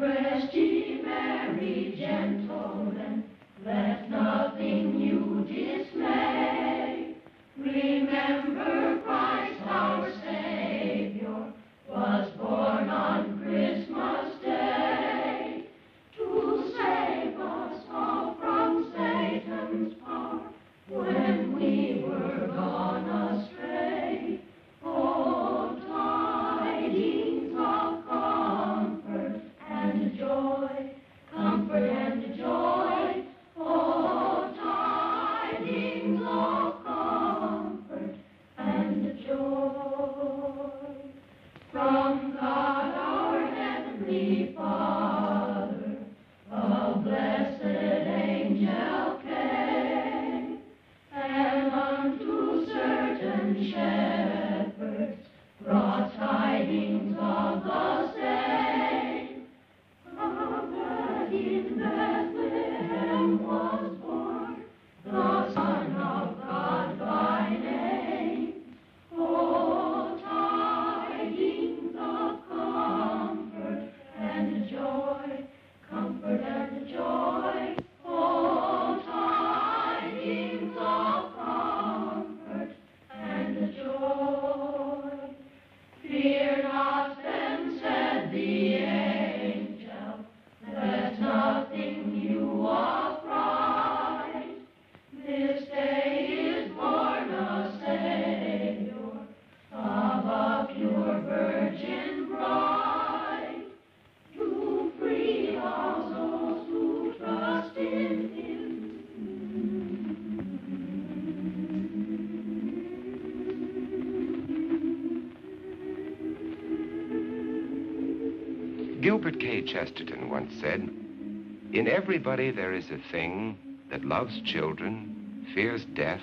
rest ye merry gentlemen, let nothing you dismay. Remember Christ our Gilbert K. Chesterton once said, In everybody there is a thing that loves children, fears death,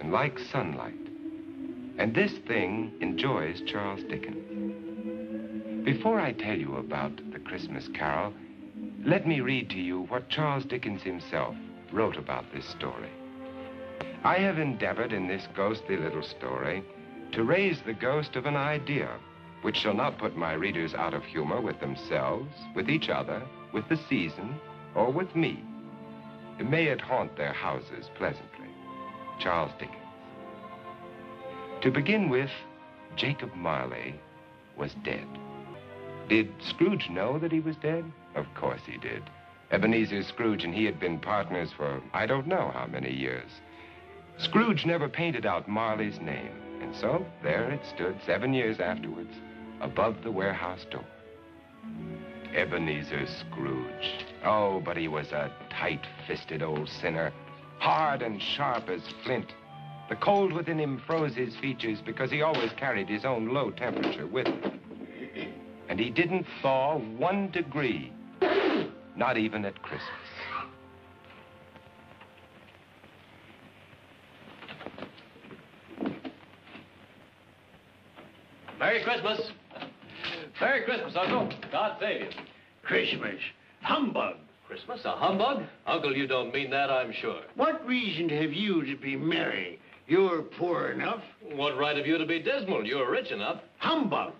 and likes sunlight. And this thing enjoys Charles Dickens. Before I tell you about the Christmas Carol, let me read to you what Charles Dickens himself wrote about this story. I have endeavored in this ghostly little story to raise the ghost of an idea which shall not put my readers out of humor with themselves, with each other, with the season, or with me. May it haunt their houses pleasantly. Charles Dickens. To begin with, Jacob Marley was dead. Did Scrooge know that he was dead? Of course he did. Ebenezer Scrooge and he had been partners for I don't know how many years. Scrooge never painted out Marley's name, and so there it stood seven years afterwards, above the warehouse door. Ebenezer Scrooge. Oh, but he was a tight-fisted old sinner, hard and sharp as flint. The cold within him froze his features because he always carried his own low temperature with him. And he didn't thaw one degree, not even at Christmas. Merry Christmas. Merry Christmas, Uncle. God save you. Christmas. Humbug. Christmas? A humbug? Uncle, you don't mean that, I'm sure. What reason have you to be merry? You're poor enough. What right have you to be dismal? You're rich enough. Humbug.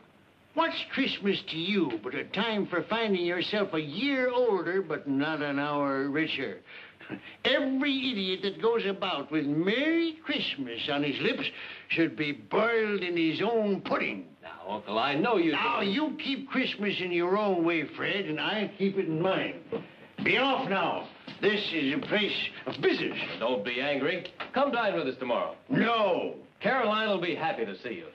What's Christmas to you but a time for finding yourself a year older but not an hour richer? Every idiot that goes about with Merry Christmas on his lips should be boiled in his own pudding. Uncle, I know you... Do. Now, you keep Christmas in your own way, Fred, and I keep it in mine. Be off now. This is a place of business. Don't be angry. Come dine with us tomorrow. No. Caroline will be happy to see you.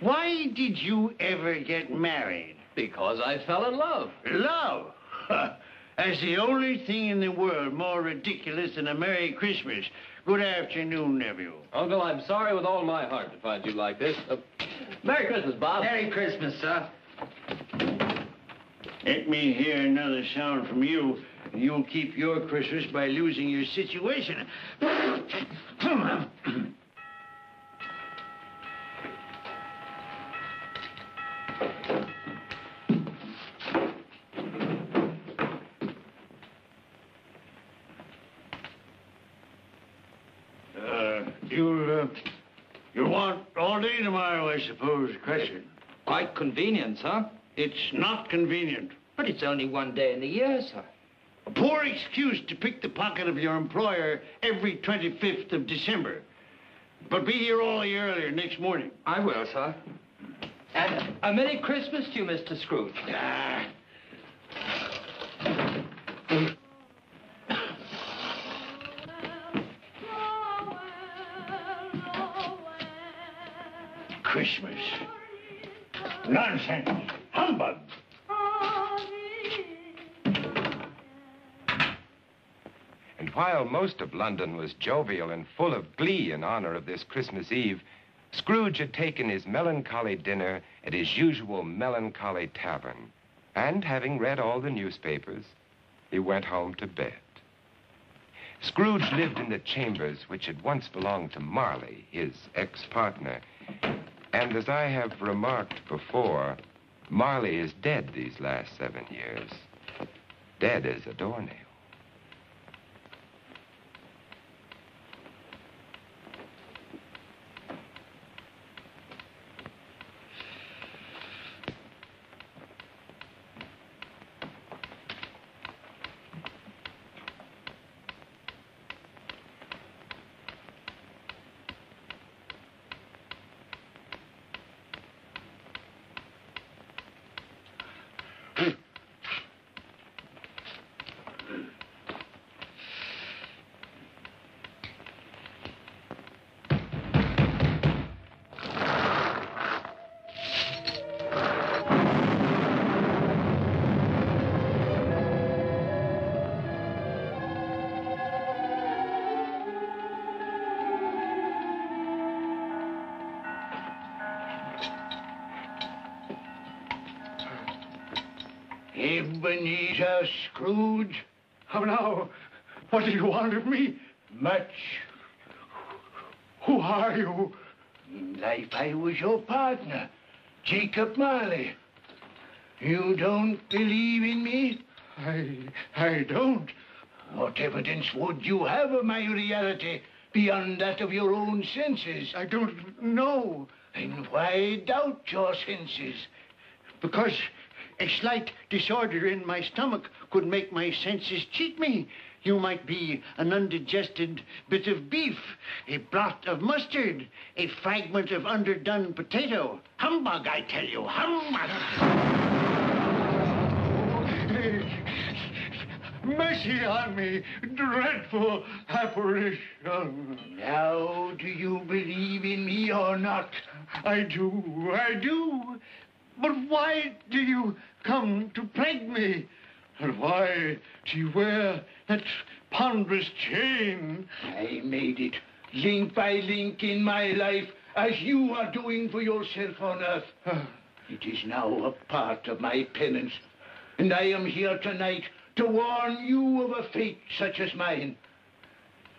Why did you ever get married? Because I fell in love. Love? That's the only thing in the world more ridiculous than a Merry Christmas. Good afternoon, nephew. Uncle, I'm sorry with all my heart to find you like this. Uh, Merry Christmas, Bob. Merry Christmas, sir. Let me hear another sound from you, and you'll keep your Christmas by losing your situation. Uh, you'll, uh, you'll want all day tomorrow, I suppose, Cratchit. Quite convenient, sir. It's not convenient. But it's only one day in the year, sir. A poor excuse to pick the pocket of your employer every 25th of December. But be here all the earlier next morning. I will, sir. And a Merry Christmas to you, Mr. Scrooge. Ah. Nonsense. Humbug. And while most of London was jovial and full of glee in honor of this Christmas Eve, Scrooge had taken his melancholy dinner at his usual melancholy tavern. And having read all the newspapers, he went home to bed. Scrooge lived in the chambers which had once belonged to Marley, his ex-partner. And as I have remarked before, Marley is dead these last seven years. Dead as a Ebenezer Scrooge. How now? What do you want of me? Much. Who are you? Life I was your partner, Jacob Marley. You don't believe in me? I... I don't. What evidence would you have of my reality beyond that of your own senses? I don't know. Then why doubt your senses? Because a slight disorder in my stomach could make my senses cheat me. You might be an undigested bit of beef, a blot of mustard, a fragment of underdone potato. Humbug, I tell you, humbug! Mercy on me, dreadful apparition. Now, do you believe in me or not? I do, I do. But why do you come to plague me? And why do you wear that ponderous chain? I made it, link by link in my life, as you are doing for yourself on earth. It is now a part of my penance, and I am here tonight to warn you of a fate such as mine.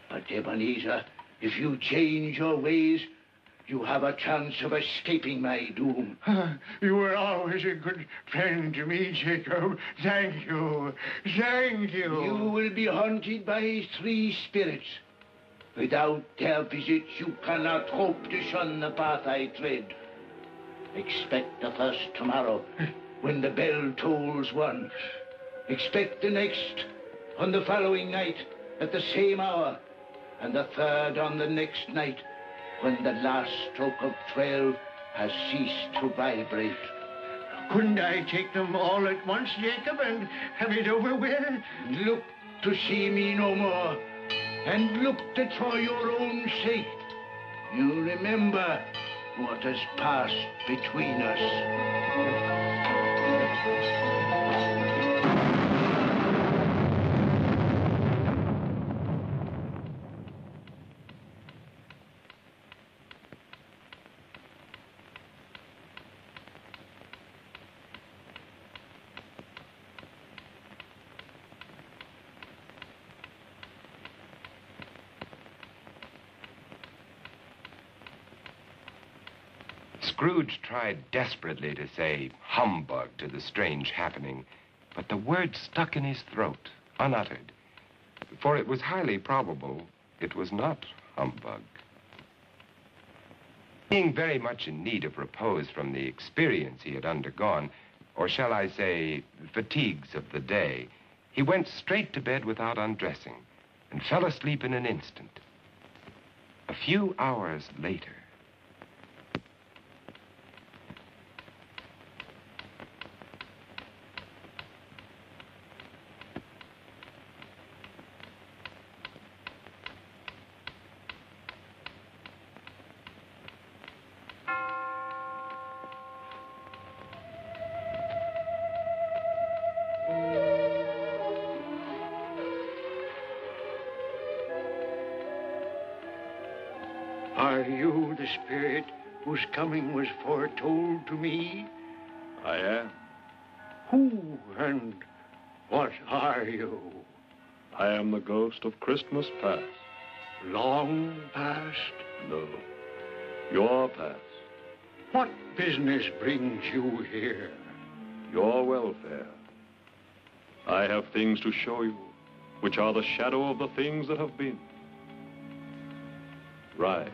But, Ebenezer, if you change your ways, you have a chance of escaping my doom. Ah, you were always a good friend to me, Jacob. Thank you. Thank you. You will be haunted by three spirits. Without their visits, you cannot hope to shun the path I tread. Expect the first tomorrow, when the bell tolls one. Expect the next on the following night at the same hour, and the third on the next night when the last stroke of twelve has ceased to vibrate. Couldn't I take them all at once, Jacob, and have it over with? Look to see me no more, and look that for your own sake you remember what has passed between us. Scrooge tried desperately to say humbug to the strange happening, but the word stuck in his throat, unuttered. For it was highly probable it was not humbug. Being very much in need of repose from the experience he had undergone, or shall I say, fatigues of the day, he went straight to bed without undressing and fell asleep in an instant. A few hours later, of Christmas past. Long past? No. Your past. What business brings you here? Your welfare. I have things to show you, which are the shadow of the things that have been. Rise.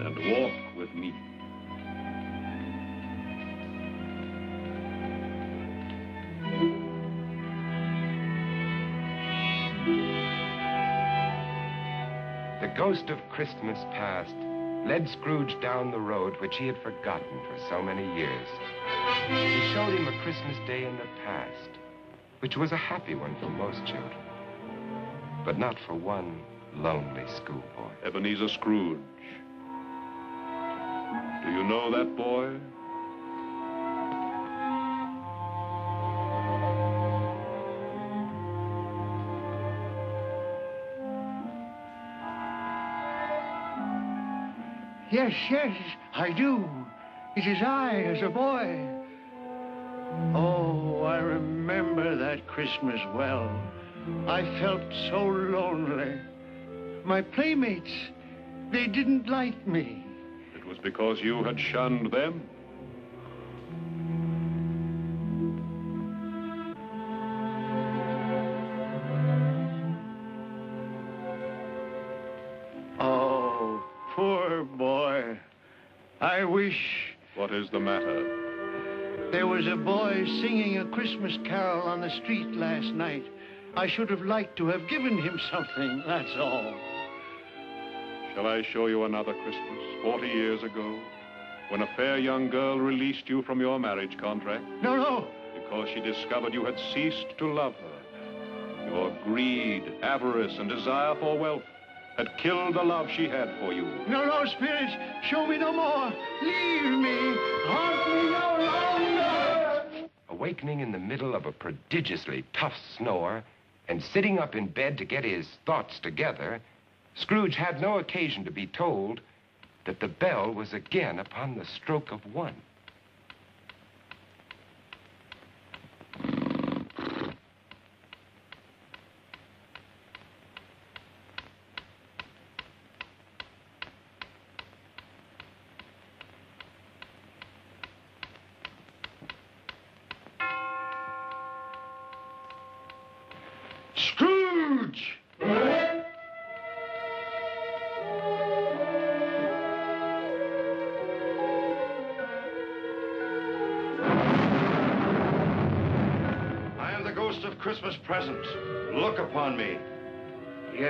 And walk with me. Ghost of Christmas past led Scrooge down the road which he had forgotten for so many years. He showed him a Christmas day in the past, which was a happy one for most children, but not for one lonely schoolboy. Ebenezer Scrooge. Do you know that boy? Yes, yes, I do. It is I as a boy. Oh, I remember that Christmas well. I felt so lonely. My playmates, they didn't like me. It was because you had shunned them. I wish What is the matter? there was a boy singing a Christmas carol on the street last night. I should have liked to have given him something, that's all. Shall I show you another Christmas, 40 years ago, when a fair young girl released you from your marriage contract No, no. because she discovered you had ceased to love her? Your greed, avarice, and desire for wealth had killed the love she had for you. No, no, Spirit, show me no more. Leave me. Haunt me no longer. Awakening in the middle of a prodigiously tough snore and sitting up in bed to get his thoughts together, Scrooge had no occasion to be told that the bell was again upon the stroke of one.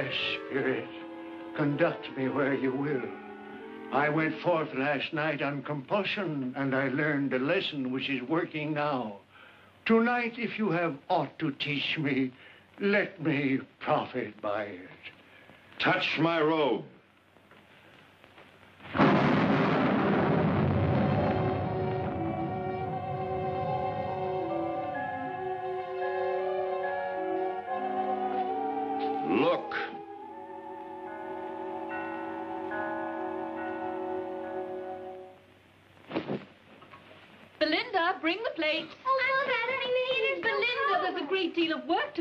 Yes, Spirit, conduct me where you will. I went forth last night on compulsion, and I learned a lesson which is working now. Tonight, if you have aught to teach me, let me profit by it. Touch my robe.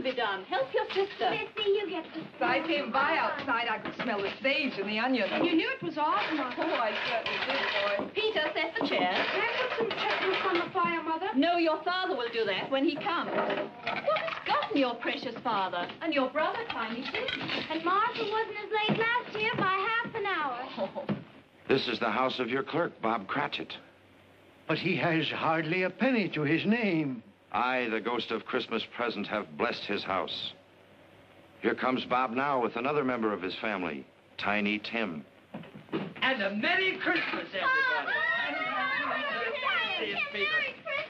Be done. Help your sister. Missy, you get the... If I came by outside, I could smell the sage and the onions. You knew it was odd, Mother. Oh, I certainly did, boy. Peter, set the chair. Can I put some chestnuts on the fire, Mother? No, your father will do that when he comes. What has gotten your precious father? And your brother, Tiny, too. And Martha wasn't as late last year by half an hour. Oh. This is the house of your clerk, Bob Cratchit. But he has hardly a penny to his name. I, the ghost of Christmas present, have blessed his house. Here comes Bob now with another member of his family, Tiny Tim. And a Merry Christmas, oh, everybody.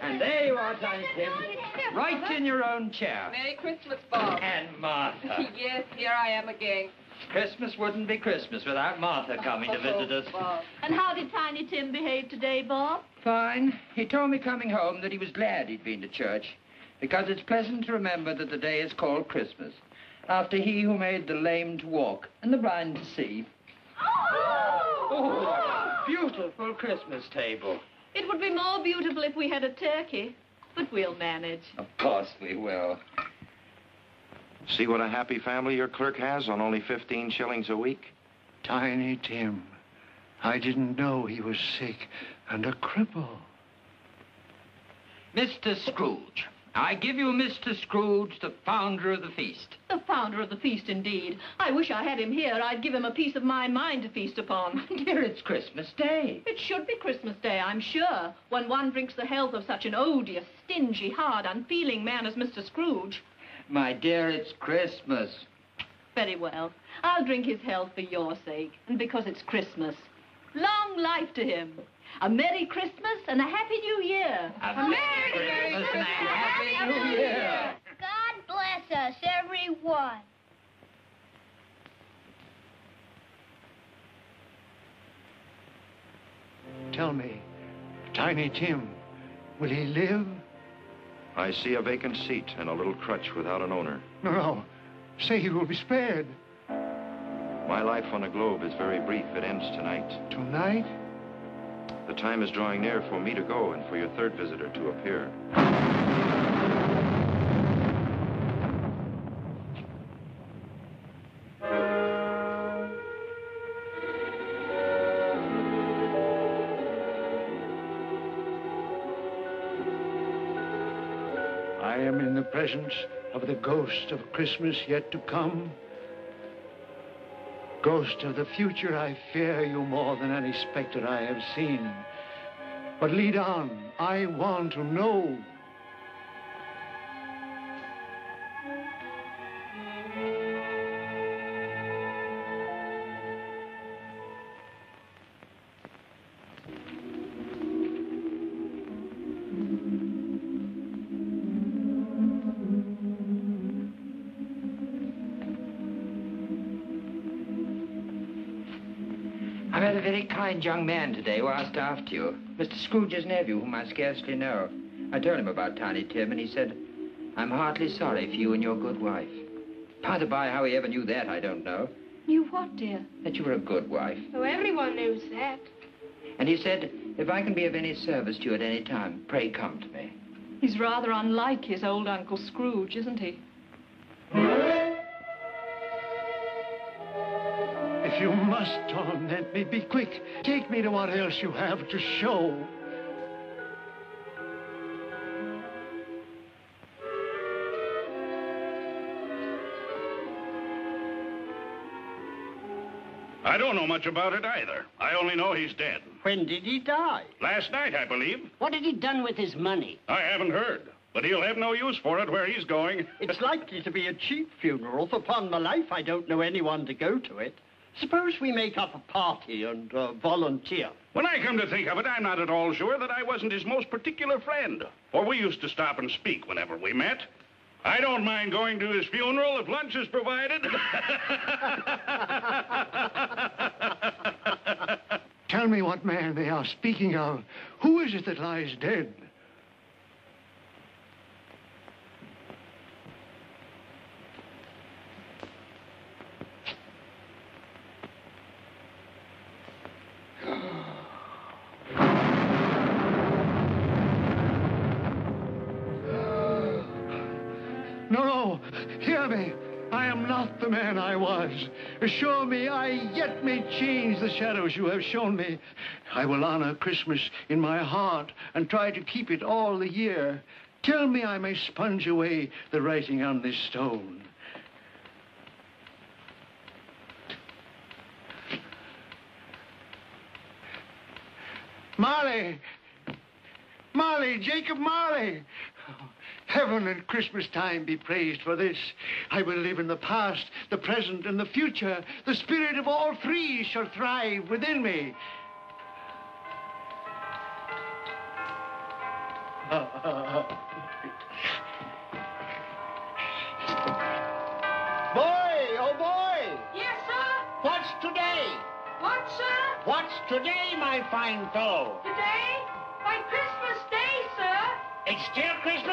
And there you are, Tiny Tim. Right in your own chair. Merry Christmas, Bob. And Martha. yes, here I am again. Christmas wouldn't be Christmas without Martha coming to oh, visit us. And how did Tiny Tim behave today, Bob? Fine. He told me coming home that he was glad he'd been to church because it's pleasant to remember that the day is called Christmas after he who made the lame to walk and the blind to see. Oh, oh what a beautiful Christmas table. It would be more beautiful if we had a turkey, but we'll manage. Of course we will. See what a happy family your clerk has on only 15 shillings a week? Tiny Tim. I didn't know he was sick and a cripple. Mr. Scrooge. I give you Mr. Scrooge, the founder of the feast. The founder of the feast, indeed. I wish I had him here. I'd give him a piece of my mind to feast upon. Dear, it's Christmas Day. It should be Christmas Day, I'm sure, when one drinks the health of such an odious, stingy, hard, unfeeling man as Mr. Scrooge. My dear, it's Christmas. Very well. I'll drink his health for your sake, and because it's Christmas. Long life to him. A Merry Christmas and a Happy New Year. A Merry Christmas and a Happy New Year. God bless us, everyone. Tell me, Tiny Tim, will he live? I see a vacant seat and a little crutch without an owner. No, no. Say he will be spared. My life on the globe is very brief. It ends tonight. Tonight? The time is drawing near for me to go and for your third visitor to appear. Am in the presence of the ghost of Christmas yet to come. Ghost of the future, I fear you more than any specter I have seen. But lead on. I want to know. I met a very kind young man today who asked after you. Mr. Scrooge's nephew, whom I scarcely know. I told him about Tiny Tim, and he said, I'm heartily sorry for you and your good wife. By the by, how he ever knew that, I don't know. Knew what, dear? That you were a good wife. Oh, everyone knows that. And he said, if I can be of any service to you at any time, pray come to me. He's rather unlike his old Uncle Scrooge, isn't he? If you must torment me, be quick. Take me to what else you have to show. I don't know much about it either. I only know he's dead. When did he die? Last night, I believe. What had he done with his money? I haven't heard. But he'll have no use for it where he's going. It's likely to be a cheap funeral. For upon my life, I don't know anyone to go to it. Suppose we make up a party and uh, volunteer. When I come to think of it, I'm not at all sure that I wasn't his most particular friend. For we used to stop and speak whenever we met. I don't mind going to his funeral if lunch is provided. Tell me what man they are speaking of. Who is it that lies dead? No, no, hear me. I am not the man I was. Assure me I yet may change the shadows you have shown me. I will honor Christmas in my heart and try to keep it all the year. Tell me I may sponge away the writing on this stone. Marley! Marley, Jacob Marley! Heaven and Christmas time be praised for this. I will live in the past, the present, and the future. The spirit of all three shall thrive within me. Boy, oh boy! Yes, sir? What's today? What, sir? What's today, my fine fellow? Today? My Christmas Day, sir. It's still Christmas,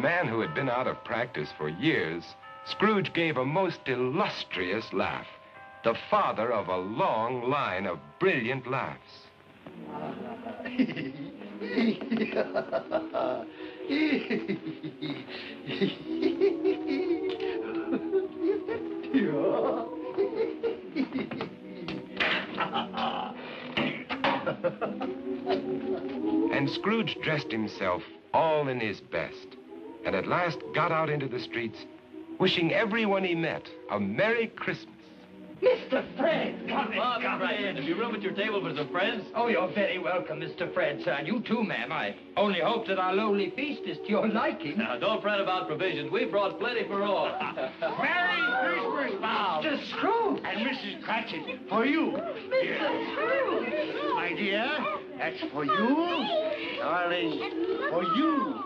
man who had been out of practice for years, Scrooge gave a most illustrious laugh, the father of a long line of brilliant laughs. And Scrooge dressed himself all in his best, and at last got out into the streets, wishing everyone he met a Merry Christmas. Mr. Fred, come Come in, come right in. in. Have you room at your table for some friends? Oh, you're very welcome, Mr. Fred, sir. And you too, ma'am. I only hope that our lowly feast is to your liking. Now, don't fret about provisions. We've brought plenty for all. Merry Christmas, Bob! Mr. Scrooge! And Mrs. Cratchit, for you. Mr. Scrooge. My dear, that's for you. Darling, for you.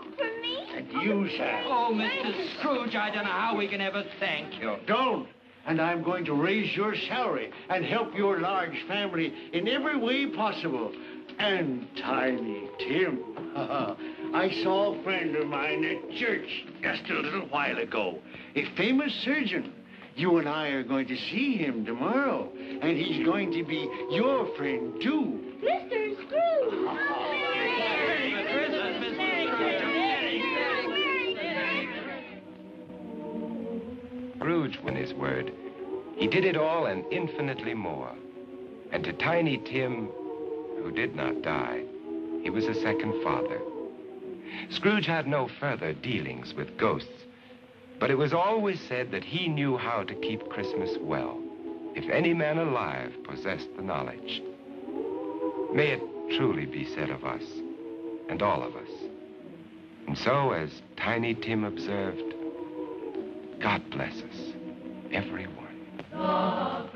For me? And you, sir. Oh, Mr. Scrooge, I don't know how we can ever thank you. Don't. And I'm going to raise your salary and help your large family in every way possible. And Tiny Tim. I saw a friend of mine at church just a little while ago. A famous surgeon. You and I are going to see him tomorrow. And he's going to be your friend, too. Mr. Scrooge. Scrooge went his word. He did it all and infinitely more. And to Tiny Tim, who did not die, he was a second father. Scrooge had no further dealings with ghosts, but it was always said that he knew how to keep Christmas well, if any man alive possessed the knowledge. May it truly be said of us, and all of us. And so, as Tiny Tim observed, God bless us, everyone.